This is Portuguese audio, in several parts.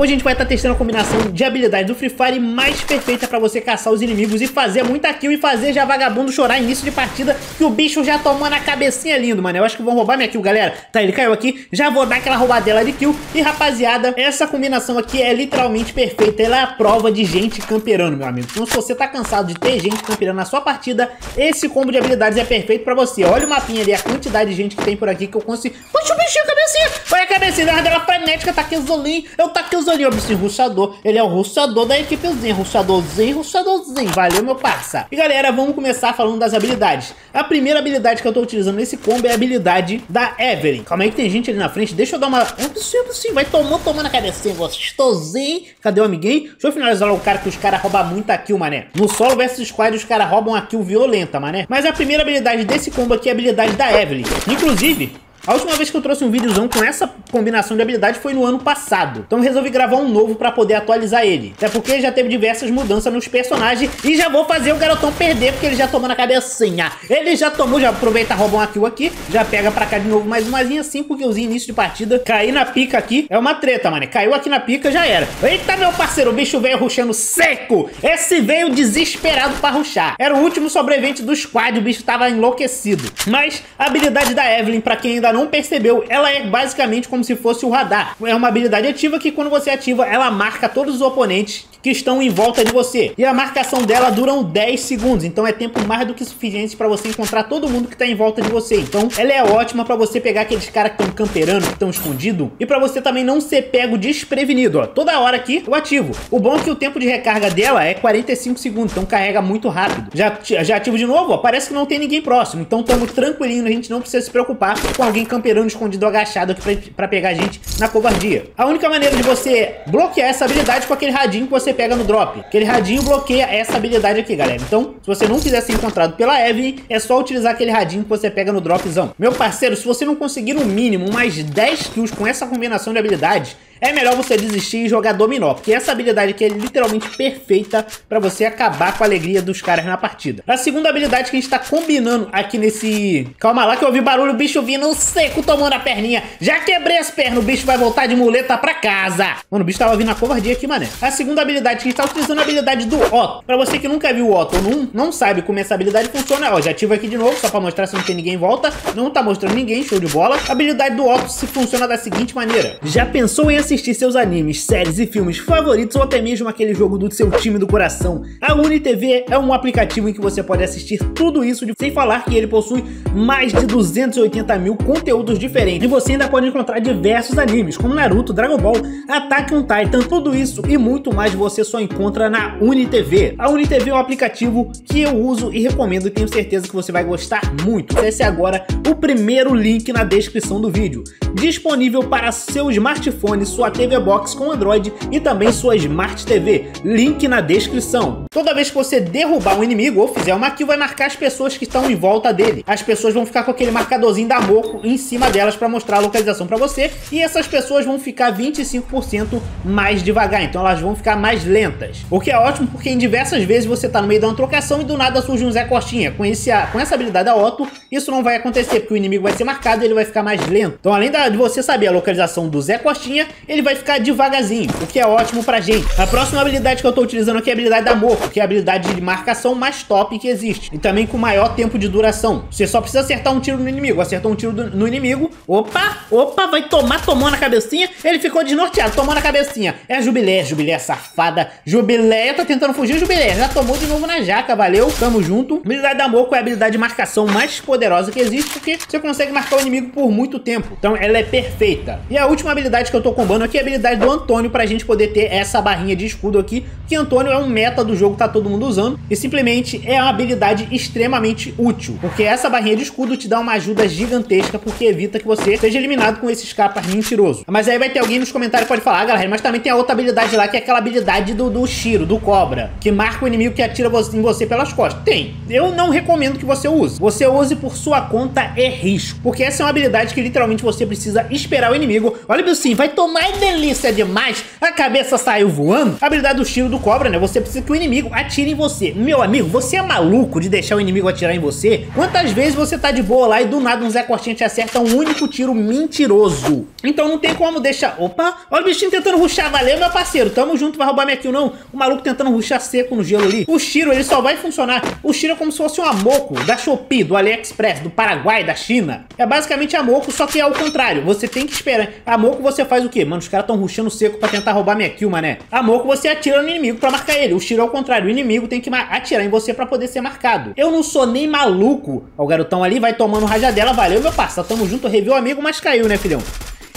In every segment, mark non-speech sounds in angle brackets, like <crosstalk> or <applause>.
Hoje a gente vai estar tá testando a combinação de habilidades do Free Fire mais perfeita pra você caçar os inimigos e fazer muita kill e fazer já vagabundo chorar início de partida que o bicho já tomou na cabecinha lindo, mano. Eu acho que vão roubar minha kill, galera. Tá, ele caiu aqui, já vou dar aquela roubadela de kill. E rapaziada, essa combinação aqui é literalmente perfeita. Ela é a prova de gente camperando, meu amigo. Então se você tá cansado de ter gente camperando na sua partida, esse combo de habilidades é perfeito pra você. Olha o mapinha ali, a quantidade de gente que tem por aqui que eu consigo... Puxa o bichinho, cabecinha! Olha a cabecinha dela frenética, tá aqui o Zolim. Eu tá aqui o Ó, bichinho ruxador. Ele é o ruxador da equipezinha. Ruxadorzinho, ruxadorzinho. Valeu, meu parça. E galera, vamos começar falando das habilidades. A primeira habilidade que eu tô utilizando nesse combo é a habilidade da Evelyn. Calma aí que tem gente ali na frente. Deixa eu dar uma... Sim. Vai tomando, tomando a cabecinha. Gostosinho. Cadê o amiguinho? Deixa eu finalizar o cara que os caras roubam muita kill, mané. No solo versus squad, os caras roubam a kill violenta, mané. Mas a primeira habilidade desse combo aqui é a habilidade da Evelyn. Inclusive, a última vez que eu trouxe um videozão com essa combinação de habilidade foi no ano passado. Então resolvi gravar um novo pra poder atualizar ele. Até porque já teve diversas mudanças nos personagens. E já vou fazer o garotão perder, porque ele já tomou na cabecinha. Ele já tomou, já aproveita, rouba uma kill aqui. Já pega pra cá de novo mais umazinha, 5 killzinho início de partida. Cair na pica aqui é uma treta, mano. Caiu aqui na pica, já era. Eita, meu parceiro, o bicho veio ruxando seco. Esse veio desesperado pra ruxar. Era o último sobrevivente do squad, o bicho tava enlouquecido. Mas a habilidade da Evelyn, pra quem ainda não percebeu, ela é basicamente como se fosse o radar. É uma habilidade ativa que quando você ativa, ela marca todos os oponentes que estão em volta de você. E a marcação dela dura 10 segundos, então é tempo mais do que suficiente para você encontrar todo mundo que está em volta de você. Então ela é ótima para você pegar aqueles caras que estão camperando, que estão escondidos, e para você também não ser pego desprevenido, ó. Toda hora aqui eu ativo. O bom é que o tempo de recarga dela é 45 segundos, então carrega muito rápido. Já, já ativo de novo, ó, parece que não tem ninguém próximo, então estamos tranquilinho, a gente não precisa se preocupar com alguém camperando escondido agachado aqui para pegar a gente na covardia. A única maneira de você bloquear essa habilidade é com aquele radinho que você você pega no drop. Aquele radinho bloqueia essa habilidade aqui, galera. Então, se você não quiser ser encontrado pela Evelyn, é só utilizar aquele radinho que você pega no dropzão. Meu parceiro, se você não conseguir no mínimo mais 10 kills com essa combinação de habilidades, é melhor você desistir e jogar dominó, porque essa habilidade aqui é literalmente perfeita para você acabar com a alegria dos caras na partida. A segunda habilidade que a gente tá combinando aqui nesse... Calma lá que eu ouvi barulho, o bicho vindo seco tomando a perninha. Já quebrei as pernas, o bicho vai voltar de muleta pra casa. Mano, o bicho tava vindo a covardia aqui, mané. A segunda habilidade que a gente tá utilizando é a habilidade do Otto. Pra você que nunca viu o Otto ou não, não sabe como essa habilidade funciona, ó, já ativo aqui de novo, só pra mostrar se não tem ninguém em volta. Não tá mostrando ninguém, show de bola. A habilidade do Otto se funciona da seguinte maneira. Já pensou em assistir seus animes, séries e filmes favoritos ou até mesmo aquele jogo do seu time do coração. A UniTV é um aplicativo em que você pode assistir tudo isso, sem falar que ele possui mais de 280 mil conteúdos diferentes. E você ainda pode encontrar diversos animes, como Naruto, Dragon Ball, Attack on Titan, tudo isso e muito mais você só encontra na UniTV. A UniTV é um aplicativo que eu uso e recomendo e tenho certeza que você vai gostar muito. Acesse agora o primeiro link na descrição do vídeo. Disponível para seu smartphone, sua TV Box com Android e também sua Smart TV. Link na descrição. Toda vez que você derrubar um inimigo ou fizer uma kill, vai marcar as pessoas que estão em volta dele. As pessoas vão ficar com aquele marcadorzinho da Moco em cima delas para mostrar a localização para você e essas pessoas vão ficar 25% mais devagar, então elas vão ficar mais lentas. O que é ótimo porque em diversas vezes você tá no meio de uma trocação e do nada surge um Zé Costinha. Com, esse, com essa habilidade da Otto, isso não vai acontecer porque o inimigo vai ser marcado e ele vai ficar mais lento. Então além de você saber a localização do Zé Costinha, ele vai ficar devagarzinho, o que é ótimo pra gente. A próxima habilidade que eu tô utilizando aqui é a habilidade da Morfo, que é a habilidade de marcação mais top que existe. E também com maior tempo de duração. Você só precisa acertar um tiro no inimigo. Acertou um tiro do, no inimigo. Opa, opa, vai tomar, tomou na cabecinha. Ele ficou desnorteado, tomou na cabecinha. É a Jubilé, Jubilé safada. Jubilé tá tentando fugir, Jubilé. Já tomou de novo na jaca, valeu. Tamo junto. A habilidade da Moco é a habilidade de marcação mais poderosa que existe, porque você consegue marcar o inimigo por muito tempo. Então ela é perfeita. E a última habilidade que eu tô combando aqui é a habilidade do Antônio pra gente poder ter essa barrinha de escudo aqui, que Antônio é um meta do jogo, tá todo mundo usando, e simplesmente é uma habilidade extremamente útil, porque essa barrinha de escudo te dá uma ajuda gigantesca, porque evita que você seja eliminado com esses capas mentiroso. Mas aí vai ter alguém nos comentários que pode falar, ah, galera, mas também tem a outra habilidade lá, que é aquela habilidade do, do Shiro, do Cobra, que marca o inimigo que atira em você pelas costas. Tem. Eu não recomendo que você use. Você use por sua conta e risco, porque essa é uma habilidade que literalmente você precisa esperar o inimigo. Olha, Bilcinho, vai tomar delícia demais. A cabeça saiu voando. A habilidade do tiro do cobra, né? Você precisa que o inimigo atire em você. Meu amigo, você é maluco de deixar o inimigo atirar em você? Quantas vezes você tá de boa lá e do nada um Zé Cortinha te acerta um único tiro mentiroso? Então não tem como deixar... Opa, olha o bichinho tentando ruxar. Valeu, meu parceiro. Tamo junto, vai roubar minha kill, não. O maluco tentando ruxar seco no gelo ali. O tiro, ele só vai funcionar. O tiro é como se fosse um Amoco da Shopee, do AliExpress, do Paraguai, da China. É basicamente Amoco, só que é ao contrário. Você tem que esperar. Amoco você faz o quê? Mano, os caras tão ruxando seco pra tentar roubar minha kill, mané. Amoco você atira no inimigo pra marcar ele. O tiro é ao contrário. O inimigo tem que atirar em você pra poder ser marcado. Eu não sou nem maluco. O garotão ali vai tomando rajadela. Valeu, meu parça. Tamo junto. Review amigo, mas caiu, né, filhão?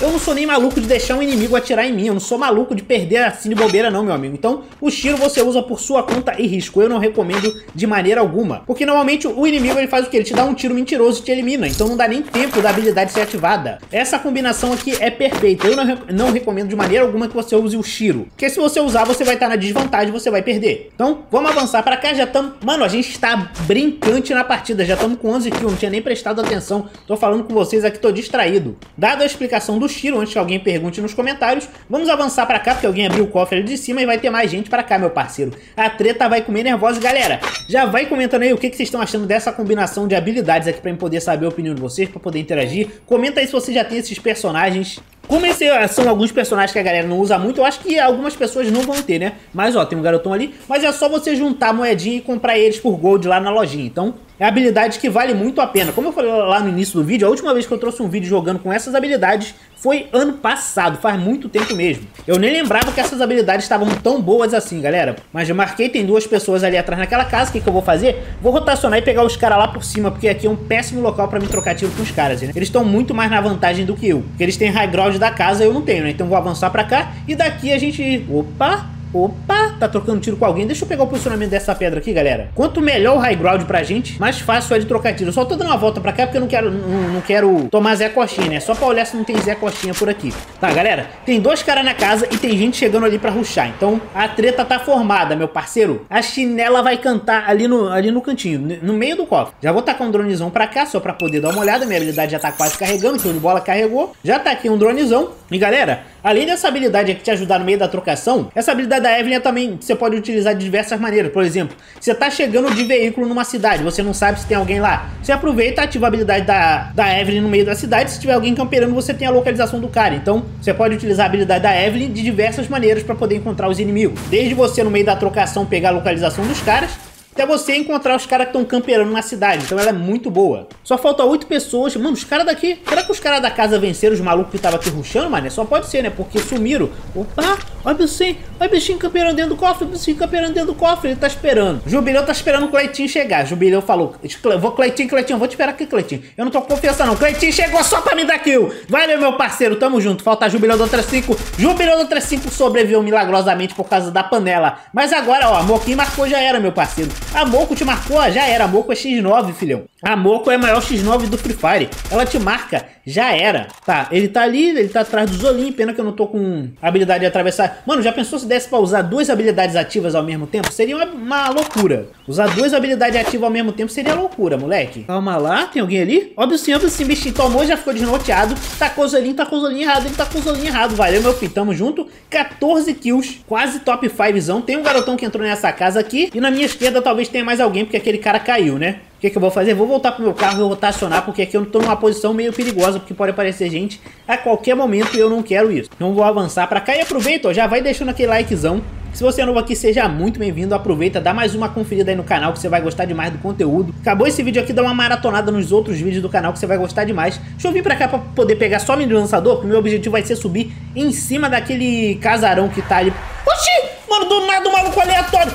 Eu não sou nem maluco de deixar um inimigo atirar em mim. Eu não sou maluco de perder assim de bobeira não, meu amigo. Então, o tiro você usa por sua conta e risco. Eu não recomendo de maneira alguma. Porque normalmente o inimigo ele faz o que? Ele te dá um tiro mentiroso e te elimina. Então não dá nem tempo da habilidade ser ativada. Essa combinação aqui é perfeita. Eu não, não recomendo de maneira alguma que você use o tiro. Porque se você usar, você vai estar na desvantagem, você vai perder. Então, vamos avançar pra cá. Já estamos... Mano, a gente está brincante na partida. Já estamos com 11 kills. Não tinha nem prestado atenção. Tô falando com vocês aqui, tô distraído. Dada a explicação do tiro, antes que alguém pergunte nos comentários, vamos avançar pra cá, porque alguém abriu o cofre ali de cima e vai ter mais gente pra cá, meu parceiro. A treta vai comer nervosa. Galera, já vai comentando aí o que, que vocês estão achando dessa combinação de habilidades aqui pra eu poder saber a opinião de vocês, pra poder interagir. Comenta aí se você já tem esses personagens como esses são alguns personagens que a galera não usa muito, eu acho que algumas pessoas não vão ter, né? Mas, ó, tem um garotão ali. Mas é só você juntar a moedinha e comprar eles por gold lá na lojinha. Então, é habilidade que vale muito a pena. Como eu falei lá no início do vídeo, a última vez que eu trouxe um vídeo jogando com essas habilidades foi ano passado, faz muito tempo mesmo. Eu nem lembrava que essas habilidades estavam tão boas assim, galera. Mas já marquei, tem duas pessoas ali atrás naquela casa, o que, que eu vou fazer? Vou rotacionar e pegar os caras lá por cima, porque aqui é um péssimo local pra me trocar tiro com os caras, né? Eles estão muito mais na vantagem do que eu, porque eles têm high ground da casa, eu não tenho, né? Então vou avançar pra cá e daqui a gente... Opa! Opa, tá trocando tiro com alguém. Deixa eu pegar o posicionamento dessa pedra aqui, galera. Quanto melhor o high ground pra gente, mais fácil é de trocar tiro. Eu só tô dando uma volta pra cá porque eu não quero, não, não quero tomar Zé Coxinha, né? Só pra olhar se não tem Zé Coxinha por aqui. Tá, galera? Tem dois caras na casa e tem gente chegando ali pra ruxar. Então, a treta tá formada, meu parceiro. A chinela vai cantar ali no, ali no cantinho, no meio do cofre. Já vou tacar um dronezão pra cá, só pra poder dar uma olhada. Minha habilidade já tá quase carregando, show de bola carregou. Já tá aqui um dronezão. E, galera, além dessa habilidade aqui te ajudar no meio da trocação, essa habilidade da Evelyn também você pode utilizar de diversas maneiras. Por exemplo, você tá chegando de veículo numa cidade, você não sabe se tem alguém lá. Você aproveita, ativa a habilidade da, da Evelyn no meio da cidade. Se tiver alguém camperando, você tem a localização do cara. Então, você pode utilizar a habilidade da Evelyn de diversas maneiras para poder encontrar os inimigos. Desde você, no meio da trocação, pegar a localização dos caras, até você encontrar os caras que estão camperando na cidade. Então ela é muito boa. Só falta oito pessoas. Mano, os caras daqui... Será que os caras da casa venceram os malucos que estavam aqui ruxando, mano? Só pode ser, né? Porque sumiram. Opa! Olha o bichinho. Olha o bichinho camperando dentro do cofre. O bichinho camperando dentro do cofre. Ele tá esperando. Jubileu tá esperando o Cleitinho chegar. Jubileu falou... Vou, Cleitinho, Cleitinho. Vou te esperar aqui, Cleitinho. Eu não tô com confiança, não. Cleitinho chegou só pra me dar kill. Valeu, meu parceiro. Tamo junto. Falta Jubileu do 35. Jubileu do 35 sobreviveu milagrosamente por causa da panela. Mas agora, ó, a Moquinho marcou já era, meu parceiro. A Moco te marcou, já era. A Moco é X9, filhão. A Moco é a maior X9 do Free Fire. Ela te marca, já era. Tá, ele tá ali, ele tá atrás do Zolim. Pena que eu não tô com habilidade de atravessar. Mano, já pensou se desse pra usar duas habilidades ativas ao mesmo tempo? Seria uma, uma loucura. Usar duas habilidades ativas ao mesmo tempo seria loucura, moleque. Calma lá, tem alguém ali? Óbvio sim, óbvio sim, bichinho tomou, já ficou desnorteado. Tá com o Zolim, tá com o Zolim errado, ele tá com o Zolim errado. Valeu, meu filho, tamo junto. 14 kills, quase top 5zão. Tem um garotão que entrou nessa casa aqui. E na minha esquerda talvez tenha mais alguém, porque aquele cara caiu, né? O que, que eu vou fazer? Vou voltar pro meu carro e vou rotacionar, porque aqui eu tô numa posição meio perigosa, porque pode aparecer gente a qualquer momento e eu não quero isso. Então vou avançar pra cá e aproveita, ó, já vai deixando aquele likezão. Se você é novo aqui, seja muito bem-vindo. Aproveita, dá mais uma conferida aí no canal que você vai gostar demais do conteúdo. Acabou esse vídeo aqui, dá uma maratonada nos outros vídeos do canal que você vai gostar demais. Deixa eu vir pra cá pra poder pegar só mini lançador, o meu objetivo vai ser subir em cima daquele casarão que tá ali. Oxi! Mano, do nada um maluco aleatório.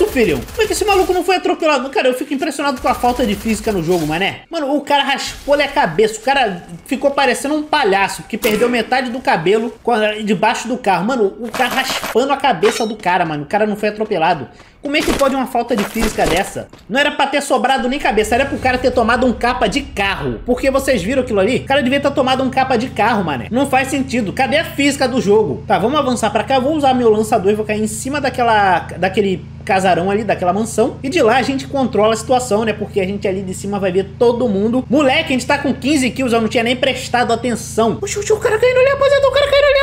Isso, filhão? Como é que esse maluco não foi atropelado? Cara, eu fico impressionado com a falta de física no jogo, mané. Mano, o cara raspou-lhe a cabeça. O cara ficou parecendo um palhaço, porque perdeu metade do cabelo debaixo do carro. Mano, o cara raspando a cabeça do cara, mano. O cara não foi atropelado. Como é que pode uma falta de física dessa? Não era pra ter sobrado nem cabeça, era pro cara ter tomado um capa de carro. Porque vocês viram aquilo ali? O cara devia ter tomado um capa de carro, mané. Não faz sentido. Cadê a física do jogo? Tá, vamos avançar pra cá. Vou usar meu lançador e vou cair em cima daquela... daquele casarão ali, daquela mansão. E de lá a gente controla a situação, né? Porque a gente ali de cima vai ver todo mundo. Moleque, a gente tá com 15 kills, eu não tinha nem prestado atenção. Oxi, oxi, o cara caindo ali, rapaziada, o cara caindo ali,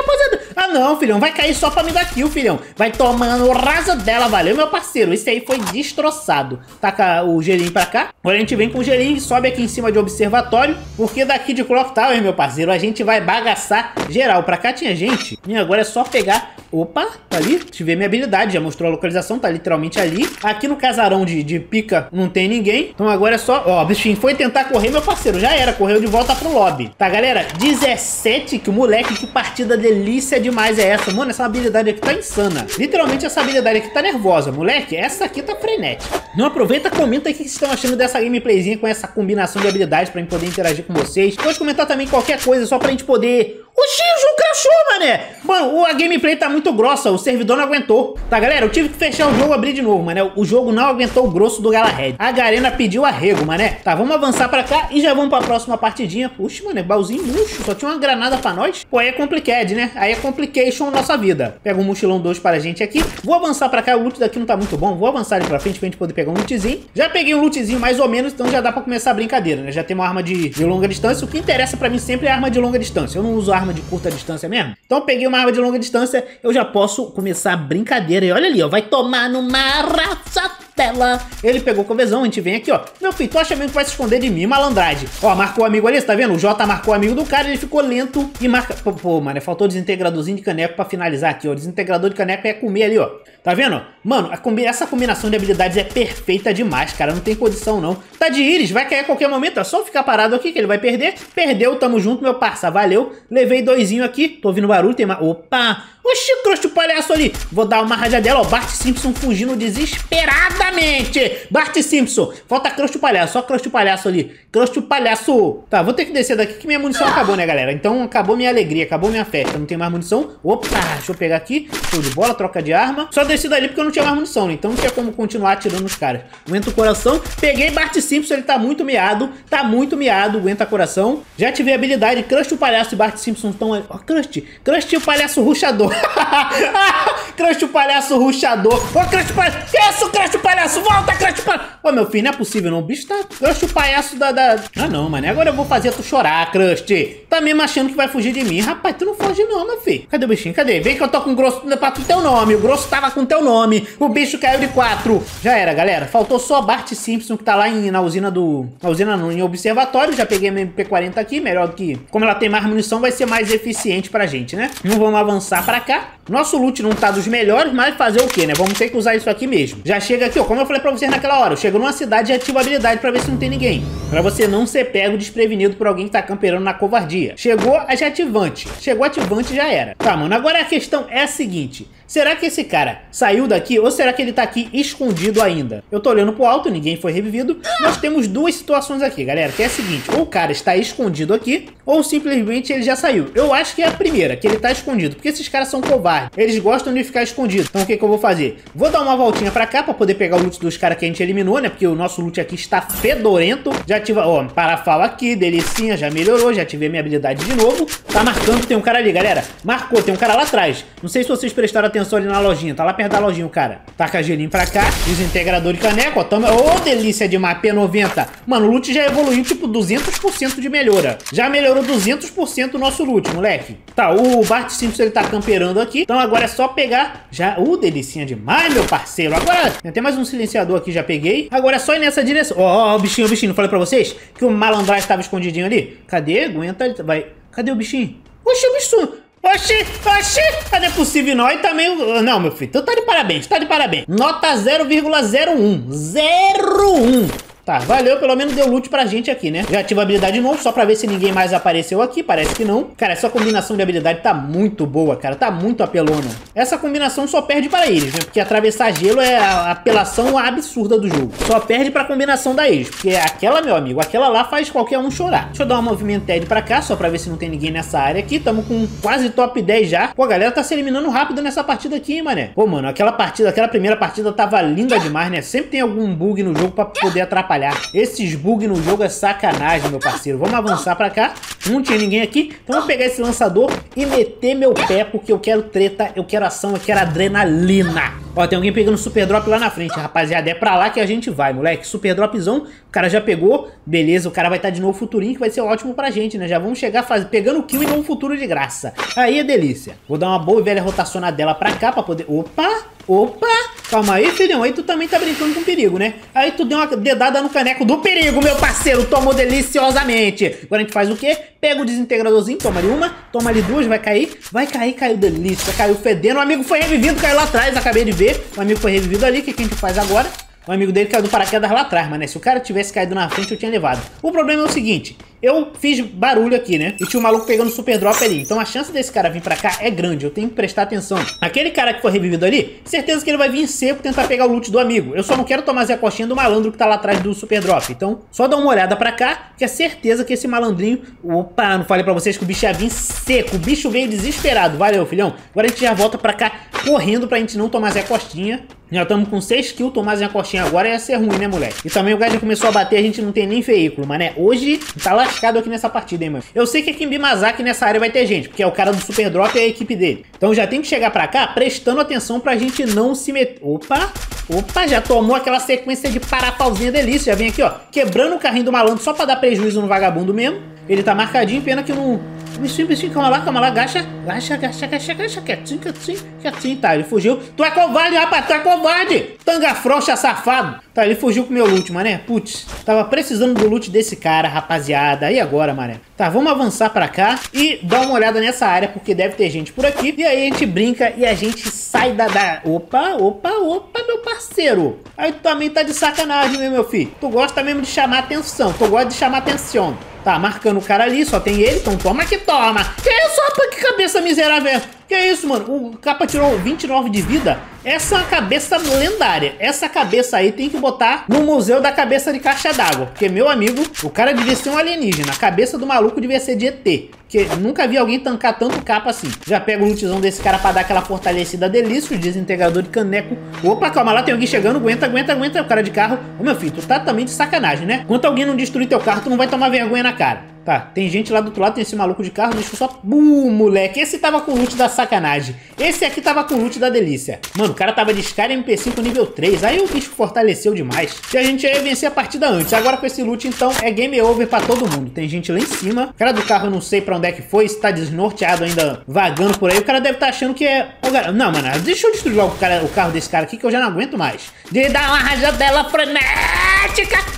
não, filhão, vai cair só pra me dar kill, filhão. Vai tomando o raso dela, valeu, meu parceiro. Esse aí foi destroçado. Taca o gelinho pra cá. Agora a gente vem com o gelinho e sobe aqui em cima de observatório. Porque daqui de Clock Tower, meu parceiro, a gente vai bagaçar geral. Pra cá tinha gente. E agora é só pegar... Opa, tá ali. Deixa eu ver minha habilidade. Já mostrou a localização, tá literalmente ali. Aqui no casarão de, de pica não tem ninguém. Então agora é só... Ó, bichinho foi tentar correr, meu parceiro. Já era, correu de volta pro lobby. Tá, galera? 17 que o moleque, que partida delícia demais é essa. Mano, essa habilidade aqui tá insana. Literalmente essa habilidade aqui tá nervosa. Moleque, essa aqui tá frenética. Não aproveita, comenta aí o que vocês estão achando dessa gameplayzinha com essa combinação de habilidades pra gente poder interagir com vocês. Pode comentar também qualquer coisa só pra gente poder o X crashou, mané! Mano, a gameplay tá muito grossa, o servidor não aguentou. Tá, galera? Eu tive que fechar o jogo e abrir de novo, mané. O jogo não aguentou o grosso do Galahad. A Garena pediu arrego, mané. Tá, vamos avançar pra cá e já vamos pra próxima partidinha. Puxa, mané, baúzinho luxo. Só tinha uma granada pra nós. Pô, aí é complicado, né? Aí é complication nossa vida. Pega um mochilão 2 para a gente aqui. Vou avançar pra cá. O loot daqui não tá muito bom. Vou avançar ali pra frente pra gente poder pegar um lootzinho. Já peguei um lootzinho mais ou menos, então já dá pra começar a brincadeira, né? Já tem uma arma de, de longa distância. O que interessa pra mim sempre é arma de longa distância. Eu não uso arma de curta distância mesmo. Então peguei uma arma de longa distância, eu já posso começar a brincadeira. E olha ali, ó, vai tomar numa raça tela. Ele pegou com a gente vem aqui, ó. Meu filho, tu acha mesmo que vai se esconder de mim, malandragem? Ó, marcou o amigo ali, você tá vendo? O Jota marcou o amigo do cara, ele ficou lento e marca... Pô, pô mano, faltou desintegradorzinho de caneco pra finalizar aqui, ó. Desintegrador de caneco é comer ali, ó. Tá vendo? Mano, combi... essa combinação de habilidades é perfeita demais, cara. Não tem condição, não. Tá de íris, vai cair a qualquer momento. É só ficar parado aqui que ele vai perder. Perdeu, tamo junto, meu parça. Valeu. Levei doisinho aqui. Tô ouvindo barulho, tem mais... Opa! Oxi, crush o palhaço ali. Vou dar uma rajadela, ó. Bart Simpson fugindo desesperadamente. Bart Simpson. Falta crush o palhaço. Só crush o palhaço ali. Crush o palhaço. Tá, vou ter que descer daqui que minha munição acabou, né, galera? Então acabou minha alegria, acabou minha festa. Não tem mais munição. Opa, deixa eu pegar aqui. Show de bola, troca de arma. Só desci dali porque eu não tinha mais munição, né? Então não tinha como continuar atirando nos caras. Aguenta o coração. Peguei Bart Simpson, ele tá muito miado. Tá muito miado, aguenta coração. Já tive habilidade. Crush o palhaço e Bart Simpson estão... Ó, Crush. Crush o palhaço ruxador. <laughs> Crush o palhaço ruxador. Ô, Crush o palhaço. Que isso, Crush o palhaço? Volta, Crush o palhaço. Ô, meu filho, não é possível, não. O bicho tá... Crush o palhaço da, da... Ah, não, mano. Agora eu vou fazer tu chorar, Crush. Tá mesmo achando que vai fugir de mim. Rapaz, tu não foge não, meu filho. Cadê o bichinho? Cadê? Vem que eu tô com o grosso pra tu teu nome. O grosso tava com teu nome. O bicho caiu de quatro. Já era, galera. Faltou só a Bart Simpson, que tá lá em, na usina do... Na usina não, em observatório. Já peguei a MP40 aqui. Melhor do que... Como ela tem mais munição, vai ser mais eficiente pra gente, né? Então vamos avançar pra cá. Nosso loot não tá dos melhores, mas fazer o que, né? Vamos ter que usar isso aqui mesmo. Já chega aqui, ó. Como eu falei pra vocês naquela hora. Eu chego numa cidade e ativo a habilidade pra ver se não tem ninguém. Pra você não ser pego desprevenido por alguém que tá camperando na covardia. Chegou a ativante. Chegou ativante já era. Tá, mano. Agora a questão é a seguinte. Será que esse cara saiu daqui ou será que ele tá aqui escondido ainda? Eu tô olhando pro alto, ninguém foi revivido. Nós temos duas situações aqui, galera, que é a seguinte. Ou o cara está escondido aqui, ou simplesmente ele já saiu. Eu acho que é a primeira, que ele tá escondido, porque esses caras são covardes. Eles gostam de ficar escondidos. Então o que, que eu vou fazer? Vou dar uma voltinha pra cá pra poder pegar o loot dos caras que a gente eliminou, né? Porque o nosso loot aqui está fedorento. Já ativa, ó, parafal aqui, delicinha, já melhorou, já ativei minha habilidade de novo. Tá marcando, tem um cara ali, galera. Marcou, tem um cara lá atrás. Não sei se vocês prestaram atenção ali na lojinha. Tá lá perto da lojinha o cara. Taca gelinho pra cá. Desintegrador de caneco, ó. Ô, oh, delícia de mapa P90. Mano, o loot já evoluiu tipo 200% de melhora. Já melhorou 200% o nosso loot, moleque. Tá, o Bart Simpson ele tá camperando aqui. Então agora é só pegar já... Uh, delicinha demais, meu parceiro. Agora tem mais um silenciador aqui, já peguei. Agora é só ir nessa direção. Ó, oh, o bichinho, bichinho. Não falei pra vocês que o malandragem estava escondidinho ali? Cadê? Aguenta. Vai. Cadê o bichinho? Oxe, o bicho... Oxi, oxi, não é possível não. E também, não, meu filho, tu tá de parabéns, tá de parabéns. Nota 0,01, 01. Tá, valeu, pelo menos deu loot pra gente aqui, né? Já ativa a habilidade de novo, só pra ver se ninguém mais apareceu aqui, parece que não. Cara, essa combinação de habilidade tá muito boa, cara, tá muito apelona. Essa combinação só perde para eles, né? Porque atravessar gelo é a apelação absurda do jogo. Só perde pra combinação da eles, porque aquela, meu amigo, aquela lá faz qualquer um chorar. Deixa eu dar uma movimentada pra cá, só pra ver se não tem ninguém nessa área aqui. Tamo com quase top 10 já. Pô, a galera tá se eliminando rápido nessa partida aqui, hein, mané. Pô, mano, aquela partida, aquela primeira partida tava linda demais, né? Sempre tem algum bug no jogo pra poder atrapalhar. Esses bugs no jogo é sacanagem, meu parceiro. Vamos avançar pra cá. Não tinha ninguém aqui. Então vou pegar esse lançador e meter meu pé, porque eu quero treta, eu quero ação, eu quero adrenalina. Ó, tem alguém pegando super drop lá na frente, rapaziada. É pra lá que a gente vai, moleque. Super dropzão, o cara já pegou. Beleza, o cara vai estar tá de novo futurinho, que vai ser ótimo pra gente, né? Já vamos chegar faz... pegando kill e um futuro de graça. Aí é delícia. Vou dar uma boa e velha rotacionadela pra cá, pra poder... Opa! Opa! Calma aí, filhão. Aí tu também tá brincando com perigo, né? Aí tu deu uma dedada no caneco do perigo, meu parceiro. Tomou deliciosamente. Agora a gente faz o quê? Pega o desintegradorzinho, toma ali uma, toma ali duas, vai cair. Vai cair, caiu delícia, caiu fedendo. O amigo foi revivido, caiu lá atrás, acabei de ver. O amigo foi revivido ali, o que, que a gente faz agora? O amigo dele caiu do paraquedas lá atrás, mas né, se o cara tivesse caído na frente, eu tinha levado. O problema é o seguinte, eu fiz barulho aqui, né? E tinha um maluco pegando super drop ali. Então a chance desse cara vir pra cá é grande. Eu tenho que prestar atenção. Aquele cara que foi revivido ali, certeza que ele vai vir seco tentar pegar o loot do amigo. Eu só não quero tomar a coxinha do malandro que tá lá atrás do super drop. Então, só dá uma olhada pra cá, que é certeza que esse malandrinho... Opa, não falei pra vocês que o bicho ia vir seco. O bicho veio desesperado. Valeu, filhão. Agora a gente já volta pra cá correndo pra gente não tomar a costinha. Já estamos com 6 kills, tomar a coxinha agora ia ser ruim, né, moleque? E também o gás começou a bater, a gente não tem nem veículo, mas né, hoje tá lascado aqui nessa partida, hein, mano. Eu sei que aqui em Bimazaki nessa área vai ter gente, porque é o cara do Super Drop e a equipe dele. Então já tem que chegar pra cá prestando atenção pra gente não se meter... Opa! Opa, já tomou aquela sequência de parapauzinha delícia. Já vem aqui, ó, quebrando o carrinho do malandro só pra dar prejuízo no vagabundo mesmo. Ele tá marcadinho, pena que não, Bichinho, bichinho, calma lá, calma lá, agacha, agacha, agacha, agacha, agacha, quietinho, quietinho, quietinho, tá, ele fugiu. Tu é covarde, rapaz, tu é covarde! Tanga frouxa, safado. Tá, ele fugiu com meu loot, mané. Putz, tava precisando do loot desse cara, rapaziada. E agora, mané? Tá, vamos avançar pra cá e dar uma olhada nessa área, porque deve ter gente por aqui. E aí a gente brinca e a gente sai da... da... Opa, opa, opa, meu parceiro. Aí tu também tá de sacanagem, né, meu filho? Tu gosta mesmo de chamar atenção, tu gosta de chamar atenção. Tá marcando o cara ali, só tem ele, então toma que toma. Que isso, rapaz, que cabeça miserável. Que isso, mano? O capa tirou 29 de vida. Essa é cabeça lendária. Essa cabeça aí tem que botar no museu da cabeça de caixa d'água. Porque, meu amigo, o cara devia ser um alienígena. A cabeça do maluco devia ser de ET. Que nunca vi alguém tancar tanto capa assim. Já pega o lootzão desse cara pra dar aquela fortalecida delícia. O desintegrador de caneco. Opa, calma lá, tem alguém chegando. Aguenta, aguenta, aguenta. O cara de carro. Ô, meu filho, tu tá também de sacanagem, né? Enquanto alguém não destruir teu carro, tu não vai tomar vergonha na cara. Tá, tem gente lá do outro lado, tem esse maluco de carro, deixa eu só... Bum, moleque, esse tava com loot da sacanagem. Esse aqui tava com loot da delícia. Mano, o cara tava de Sky MP5 nível 3, aí o bicho fortaleceu demais. E a gente ia vencer a partida antes. Agora com esse loot, então, é game over pra todo mundo. Tem gente lá em cima. O cara do carro, não sei pra onde é que foi, se tá desnorteado ainda, vagando por aí. O cara deve tá achando que é... Não, mano, deixa eu destruir logo o, cara, o carro desse cara aqui, que eu já não aguento mais. De dar uma rajadela frenética.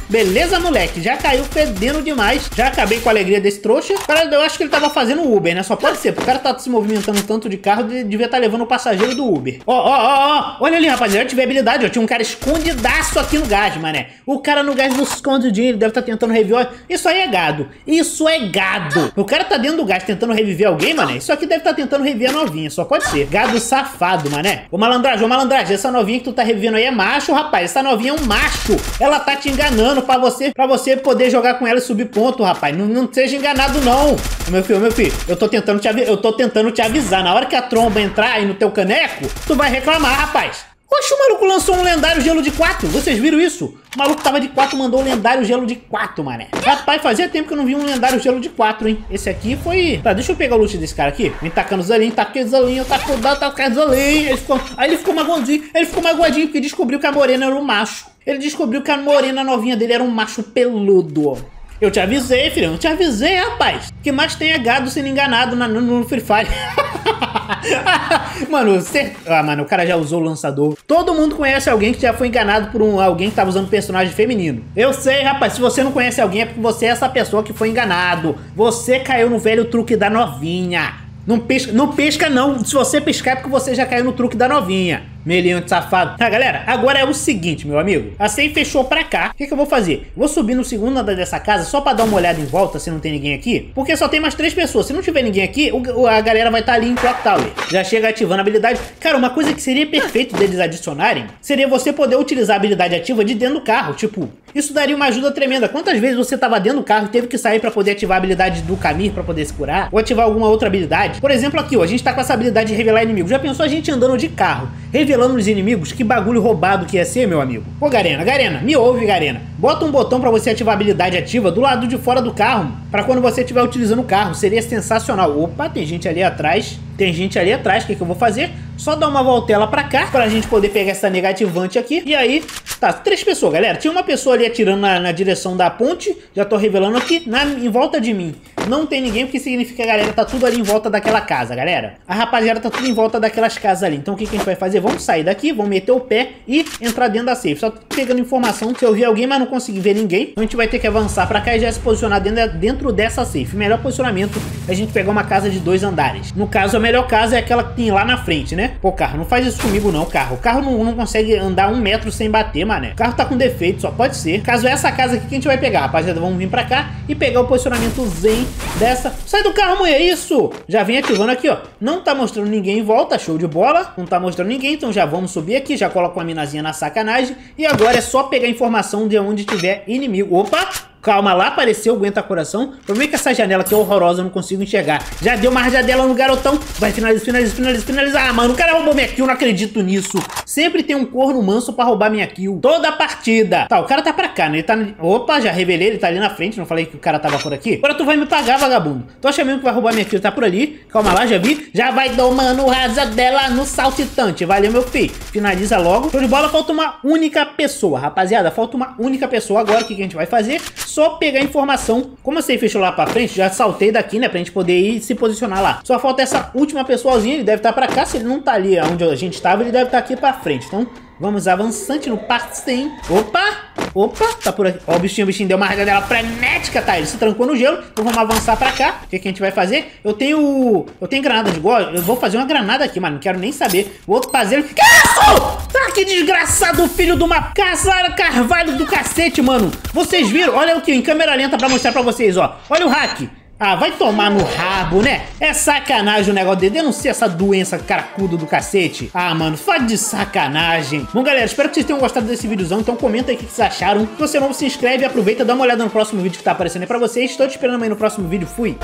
Beleza, moleque, já caiu fedendo demais. Já acabei com a alegria desse trouxa. Cara, eu acho que ele tava fazendo Uber, né? Só pode ser, o cara tá se movimentando tanto de carro, devia estar tá levando o passageiro do Uber. Ó, ó, ó, ó, olha ali, rapaziada, eu tive habilidade, ó, tinha um cara escondidaço aqui no gás, mané. O cara no gás escondidinho, ele deve estar tá tentando reviver. Isso aí é gado. Isso é gado. O cara tá dentro do gás tentando reviver alguém, mané. Isso aqui deve estar tá tentando reviver a novinha, só pode ser. Gado safado, mané. Ô malandragem, ô malandragem, essa novinha que tu tá revivendo aí é macho, rapaz. Essa novinha é um macho. Ela tá te enganando pra você, pra você poder jogar com ela e subir ponto, rapaz. Não, não seja enganado, não. Meu filho, meu filho, eu tô tentando te eu tô tentando te avisar. Na hora que a tromba entrar aí no teu caneco, tu vai reclamar, rapaz. Oxe, o maluco lançou um lendário gelo de 4. Vocês viram isso? O maluco tava de 4 mandou um lendário gelo de 4, mané. Rapaz, fazia tempo que eu não vi um lendário gelo de 4, hein? Esse aqui foi... Tá, deixa eu pegar o loot desse cara aqui. Vem tacando os alinhos, taca os alinhos, taca os taca os alinhos. Ele ficou... Aí ele ficou magoadinho. Ele ficou magoadinho porque descobriu que a morena era um macho. Ele descobriu que a morena novinha dele era um macho peludo. Eu te avisei, filhão. Eu te avisei, rapaz. Que mais tem é gado sendo enganado na, no, no Free Fire. <laughs> <laughs> mano, cê... ah, mano, o cara já usou o lançador. Todo mundo conhece alguém que já foi enganado por um, alguém que tava usando personagem feminino. Eu sei, rapaz. Se você não conhece alguém, é porque você é essa pessoa que foi enganado. Você caiu no velho truque da novinha. Não pesca, não pesca não. Se você pescar é porque você já caiu no truque da novinha. Melinho de safado. Tá, galera, agora é o seguinte, meu amigo. A safe fechou pra cá. O que, que eu vou fazer? Vou subir no segundo andar dessa casa só pra dar uma olhada em volta se não tem ninguém aqui. Porque só tem mais três pessoas. Se não tiver ninguém aqui, o, a galera vai estar tá ali em Clock Tower. Já chega ativando a habilidade. Cara, uma coisa que seria perfeito deles adicionarem seria você poder utilizar a habilidade ativa de dentro do carro. Tipo, isso daria uma ajuda tremenda. Quantas vezes você tava dentro do carro e teve que sair pra poder ativar a habilidade do Camir pra poder se curar? Ou ativar alguma outra habilidade? Por exemplo, aqui, ó, a gente tá com essa habilidade de revelar inimigos. Já pensou a gente andando de carro, revelando os inimigos? que bagulho roubado que ia ser, meu amigo. Ô, Garena, Garena, me ouve, Garena. Bota um botão pra você ativar a habilidade ativa do lado de fora do carro, pra quando você estiver utilizando o carro. Seria sensacional. Opa, tem gente ali atrás. Tem gente ali atrás. O que, que eu vou fazer? Só dar uma voltela pra cá, pra gente poder pegar essa negativante aqui. E aí, tá, três pessoas, galera. Tinha uma pessoa ali atirando na, na direção da ponte. Já tô revelando aqui. Na, em volta de mim não tem ninguém, o que significa galera tá tudo ali em volta daquela casa, galera. A rapaziada tá tudo em volta daquelas casas ali. Então o que, que a gente vai fazer? Vamos sair daqui, vamos meter o pé e entrar dentro da safe. Só pegando informação, se eu vi alguém, mas não consegui ver ninguém, então a gente vai ter que avançar pra cá e já se posicionar dentro, dentro dessa safe. O melhor posicionamento é a gente pegar uma casa de dois andares. No caso, a melhor casa é aquela que tem lá na frente, né? Pô, carro, não faz isso comigo não, carro. O carro não, não consegue andar um metro sem bater, mané. O carro tá com defeito, só pode ser. Caso é essa casa aqui que a gente vai pegar, rapaziada, vamos vir pra cá e pegar o posicionamento zen dessa. Sai do carro, mulher, isso! Já vem ativando aqui, ó. Não tá mostrando ninguém em volta, show de bola. Não tá mostrando ninguém, então já vamos subir aqui, já coloco uma minazinha na sacanagem. E agora é só pegar informação de onde tiver inimigo. Opa! Calma, lá apareceu, aguenta coração. Problema é que essa janela aqui é horrorosa, eu não consigo enxergar. Já deu uma rajadela no garotão. Vai, finaliza, finaliza, finaliza, finaliza. Ah, mano, o cara roubou minha kill, não acredito nisso. Sempre tem um corno manso pra roubar minha kill. Toda partida. Tá, o cara tá pra cá, né? Ele tá... Opa, já revelei, ele tá ali na frente. Não falei que o cara tava por aqui? Agora tu vai me pagar, vagabundo. Tu acha mesmo que vai roubar minha kill? Tá por ali. Calma lá, já vi. Já vai domando rajadela no saltitante. Valeu, meu filho. Finaliza logo. Show de bola, falta uma única pessoa, rapaziada. Falta uma única pessoa agora. O que, que a gente vai fazer? Só pegar informação. Como eu sei fechou lá pra frente, já saltei daqui, né? Pra gente poder ir se posicionar lá. Só falta essa última pessoazinha, ele deve estar tá pra cá. Se ele não tá ali onde a gente estava, ele deve estar tá aqui pra frente. Então, vamos avançante no passeio. Opa! Opa, tá por aqui. Ó, o bichinho, o bichinho deu uma dela frenética, tá? Ele se trancou no gelo. Então vamos avançar pra cá. O que, que a gente vai fazer? Eu tenho... Eu tenho granada de gol. Eu vou fazer uma granada aqui, mano. Não quero nem saber. Vou fazer... Que isso? Tá, que desgraçado filho de uma... Casara Carvalho do cacete, mano. Vocês viram? Olha aqui, em câmera lenta pra mostrar pra vocês, ó. Olha o hack. Ah, vai tomar no rabo, né? É sacanagem o negócio de denunciar essa doença caracuda do cacete. Ah, mano, faz de sacanagem. Bom, galera, espero que vocês tenham gostado desse videozão. Então comenta aí o que vocês acharam. Se você não se inscreve, aproveita, dá uma olhada no próximo vídeo que tá aparecendo aí pra vocês. Estou te esperando aí no próximo vídeo. Fui!